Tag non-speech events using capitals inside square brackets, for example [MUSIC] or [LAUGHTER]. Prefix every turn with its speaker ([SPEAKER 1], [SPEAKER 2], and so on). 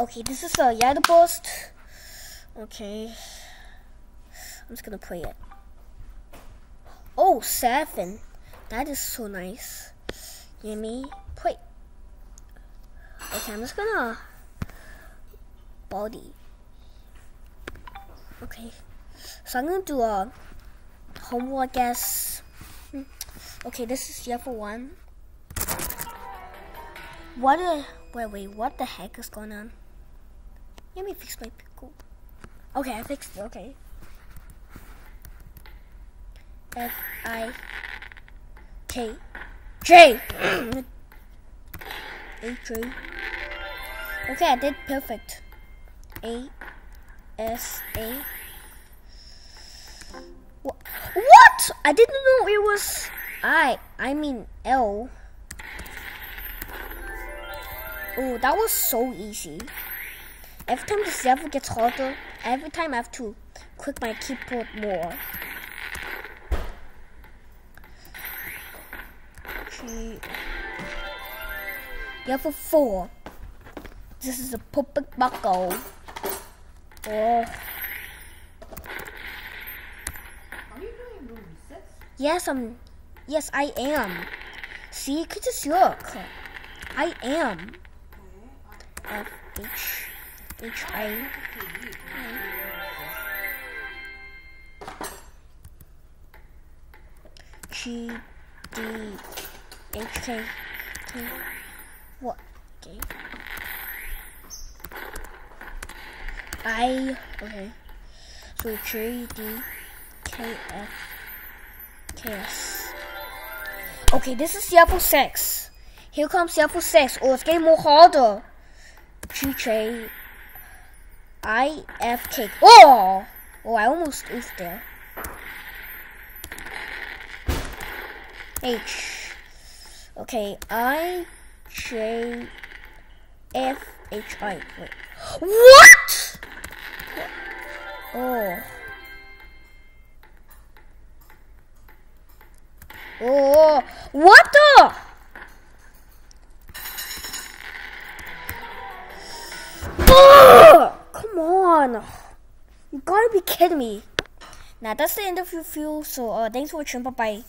[SPEAKER 1] Okay, this is a Yada post. Okay. I'm just gonna play it. Oh, seven. That is so nice. Me play. Okay, I'm just gonna body. Okay. So I'm gonna do a homework, I guess. Hmm. Okay, this is level one. What a wait, wait, what the heck is going on? Let me fix my pickle. Okay, I fixed it, okay. F I K J [CLEARS THROAT] A J Okay, I did perfect. A S A What? What? I didn't know it was I. I mean L. Oh, that was so easy. Every time the level gets harder, every time I have to click my keyboard more. G. Level 4. This is a puppet buckle. Oh.
[SPEAKER 2] Are you doing room six?
[SPEAKER 1] Yes, I'm. Yes, I am. See, you could just look. I am. F H H I. G D H K K. What? Okay. I. Okay. So G D K F K S. Okay, this is level 6. Here comes level 6. Oh, it's getting more harder. G J I F K. Oh! Oh, I almost oofed there. H. Okay, I J F H I. Wait. What? Oh. Oh, what the? On. You gotta be kidding me. Now, that's the end of your video, so uh, thanks for watching. Bye-bye.